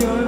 your